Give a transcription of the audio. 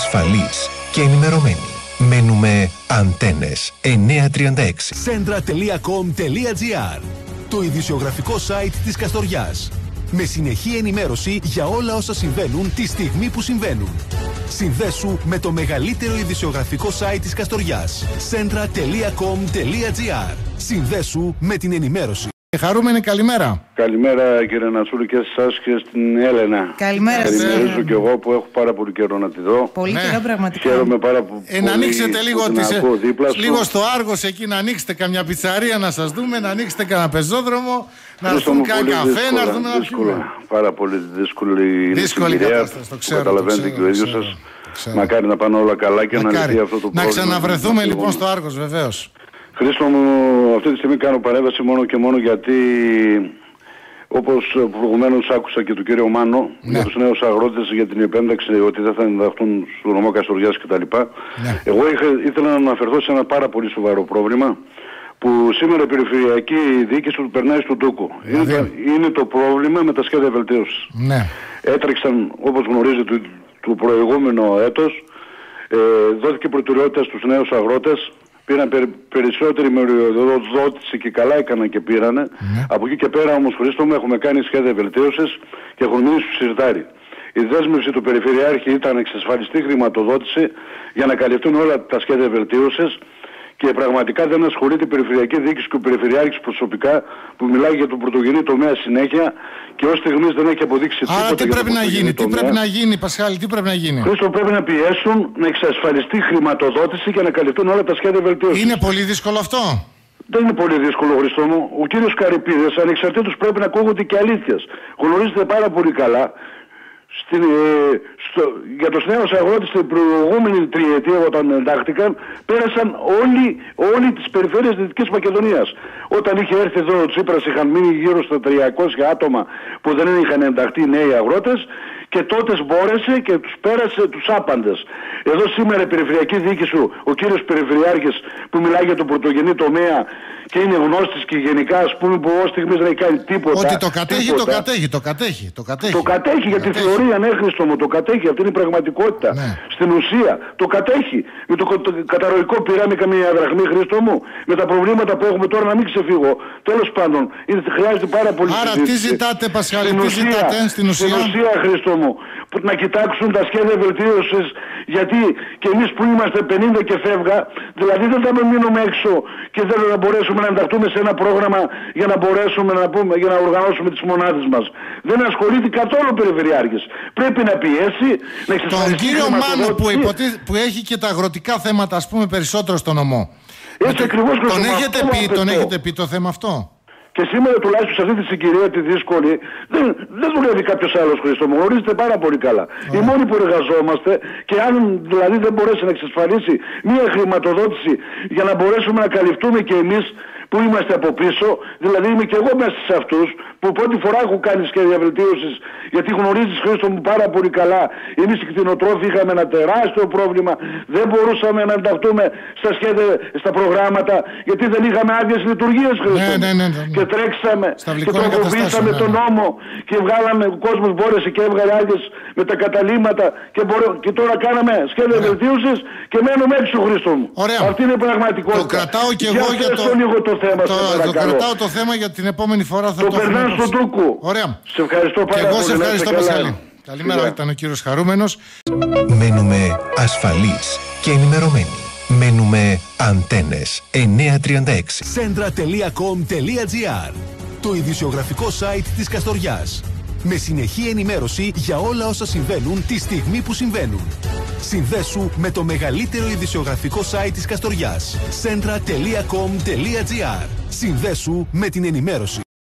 ασφαλείς και ενημερωμένοι. Μένουμε αντένες 936. Centra.com.gr Το ειδησιογραφικό site της Καστοριάς. Με συνεχή ενημέρωση για όλα όσα συμβαίνουν τη στιγμή που συμβαίνουν. Συνδέσου με το μεγαλύτερο ειδησιογραφικό site της Καστοριάς. Centra.com.gr Συνδέσου με την ενημέρωση. Χαρούμενη καλημέρα. Καλημέρα κύριε Νασούρη και σε εσάς και στην Έλενα. Καλημέρα σας. Καλημερίζω και εγώ που έχω πάρα πολύ καιρό να τη δω. Πολύ Ναι. καιρό πραγματικά. Χαίρομαι πάρα πολύ. Ε, να ανοίξετε λίγο που την τις, ακούω δίπλα σου. λίγο στο Άργος εκεί να ανοίξετε καμιά πιτσαρία να σας δούμε, να ανοίξετε κανένα πεζόδρομο, να Χρήστο έρθουν μου, κανένα πολύ καφέ, να δύσκολα, έρθουμε να δύσκολα. πιούμε. Πάρα πολύ δύσκολη είναι η Δύσκολη συγκυρία. κατάσταση, το που ξέρω, Καταλαβαίνετε το και ο ξέρω, ίδιος το σας. ξέρω, το ξέρω. Μακάρι να πάνε όλα καλά και να Μακάρι. λυθεί αυτό το Να πρόβλημα. ξαναβρεθούμε λοιπόν στο Άργος βεβαίως. Χρήστο μου, αυτή τη στιγμή κάνω παρέμβαση μόνο και μόνο γιατί όπως προηγουμένως άκουσα και του κύριο Μάνο Ναι. για τους νέους αγρότες για την επένταξη ότι δεν θα ενταχθούν στο νομό Καστοριάς κτλ. Ναι. Εγώ είχα, ήθελα να αναφερθώ σε ένα πάρα πολύ σοβαρό πρόβλημα που σήμερα η περιφερειακή διοίκηση του περνάει στον τούκο. Είναι, Δηλαδή; είναι το πρόβλημα με τα σχέδια βελτίωσης. Ναι. Έτρεξαν όπως γνωρίζετε το, το προηγούμενο έτος ε, δόθηκε προτεραιότητα στους νέους αγρότες πήραν περι- περισσότερη μεριοδότηση και καλά έκαναν και πήρανε. Από εκεί και πέρα όμως Χρήστο μου έχουμε κάνει σχέδια βελτίωσης και έχουν μείνει στο σιρτάρι. Η δέσμευση του Περιφερειάρχη ήταν να εξασφαλιστεί χρηματοδότηση για να καλυφθούν όλα τα σχέδια βελτίωσης και πραγματικά δεν ασχολείται η Περιφερειακή Διοίκηση και ο Περιφερειάρχης προσωπικά που μιλάει για τον πρωτογενή τομέα συνέχεια και ως στιγμής δεν έχει αποδείξει τίποτα Άρα τι για τον πρέπει να πρωτογενή γίνει, τι τομέα. πρέπει να γίνει Πασχάλη, τι πρέπει να γίνει; Χρήστο πρέπει να πιέσουν να εξασφαλιστεί χρηματοδότηση και να καλυφθούν όλα τα σχέδια βελτίωσης. Είναι πολύ δύσκολο αυτό; Δεν είναι πολύ δύσκολο, Χριστό μου. Ο κύριος Καρυπίδης, ανεξαρτήτως πρέπει να ακούγονται και αλήθειες. Γνωρίζετε πάρα πολύ καλά στην, ε, στο, για τους νέους αγρότες στην προηγούμενη τριετία όταν εντάχθηκαν πέρασαν όλοι, όλοι τις περιφέρειες Δυτικής Μακεδονίας. Όταν είχε έρθει εδώ ο Τσίπρας είχαν μείνει γύρω στα 300 άτομα που δεν είχαν ενταχθεί νέοι αγρότες και τότε μπόρεσε και τους πέρασε τους άπαντες. Εδώ σήμερα η Περιφερειακή Διοίκηση, ο κύριος Περιφερειάρχης που μιλάει για τον πρωτογενή τομέα και είναι γνώστης και γενικά ας πούμε που ως στιγμής δεν έχει κάνει τίποτα. Ότι το κατέχει, το τίποτα. κατέχει, το κατέχει. Το κατέχει, Το κατέχει για τη κατέχει. θεωρία, ναι, Χριστό μου, το κατέχει. Αυτή είναι η πραγματικότητα. Ναι. Στην ουσία, το κατέχει. Με το, το καταρροϊκό πήραμε καμία δραχμή, Χριστό μου. Με τα προβλήματα που έχουμε τώρα, να μην ξεφύγω. Τέλος πάντων, είναι, χρειάζεται πάρα πολύ Άρα τι συζήτηση. ζητάτε, Πασχάλη, Στην τι ουσία, ζητάτε, στην ουσία; Στην ουσία, Χριστό μου, που να κοιτάξουν τα σχέδια βελτίωσης. Γιατί και εμείς που είμαστε 50 και φεύγα, δηλαδή δεν θα μείνουμε έξω και δεν θα μπορέσουμε να ενταχθούμε σε ένα πρόγραμμα για να μπορέσουμε να πούμε, για να οργανώσουμε τις μονάδες μας. Δεν ασχολείται καθόλου ο Περιφερειάρχης. Πρέπει να πιέσει, να Τον εξασφαλιστεί κύριο Μάνο που, χρηματοδότηση. υποτε- που έχει και τα αγροτικά θέματα, ας πούμε, περισσότερο στο νομό. Έτσι ακριβώς, Τον Χριστό μου, έχετε, αυτό πει, τον απαιτώ. έχετε πει το θέμα αυτό; Και σήμερα τουλάχιστον σε αυτή τη συγκυρία τη δύσκολη δεν, δεν δουλεύει κάποιος άλλος Χριστό μου. Γνωρίζετε πάρα πολύ καλά. Οι μόνοι που εργαζόμαστε και αν δηλαδή δεν μπορέσει να εξασφαλίσει μια χρηματοδότηση για να μπορέσουμε να καλυφθούμε και εμείς που είμαστε από πίσω, δηλαδή είμαι και εγώ μέσα σε αυτούς που πρώτη φορά έχω κάνει σχέδια βελτίωσης γιατί γνωρίζεις Χρήστο μου πάρα πολύ καλά. Εμείς οι κτηνοτρόφοι είχαμε ένα τεράστιο πρόβλημα. Δεν μπορούσαμε να ενταχθούμε στα σχέδια, στα προγράμματα γιατί δεν είχαμε άδειες λειτουργίες Χρήστο. Ναι, μου. ναι, ναι, ναι. Και τρέξαμε Στα και γλυκόνα τροποποιήσαμε καταστάσεων, τον ναι, ναι. νόμο και βγάλαμε, ο κόσμος μπόρεσε και έβγαλε άδειες με τα καταλήμματα και, μπορέ, και τώρα κάναμε σχέδια βελτίωσης και μένουμε έξω Χρήστο μου. Ωραία. Αυτή είναι η πραγματικότητα. Το κρατάω και εγώ για το. λίγο το θέμα, το, σε το παρακαλώ. κρατάω το θέμα για την επόμενη φορά θα Το το, έχουμε περνάς υπόψη. στον τούκου. Ωραία. Σε ευχαριστώ πάρα Και εγώ πολύ. σε να είστε ευχαριστώ, καλά. Πασχάλη. Καλημέρα, Φιλιά. ήταν ο κύριος Χαρούμενος. Μένουμε ασφαλείς και ενημερωμένοι. Μένουμε αντένες 936. Centra.com.gr Το ειδησιογραφικό site της Καστοριάς. Με συνεχή ενημέρωση για όλα όσα συμβαίνουν τη στιγμή που συμβαίνουν. Συνδέσου με το μεγαλύτερο ειδησιογραφικό site της Καστοριάς. Centra.com.gr Συνδέσου με την ενημέρωση.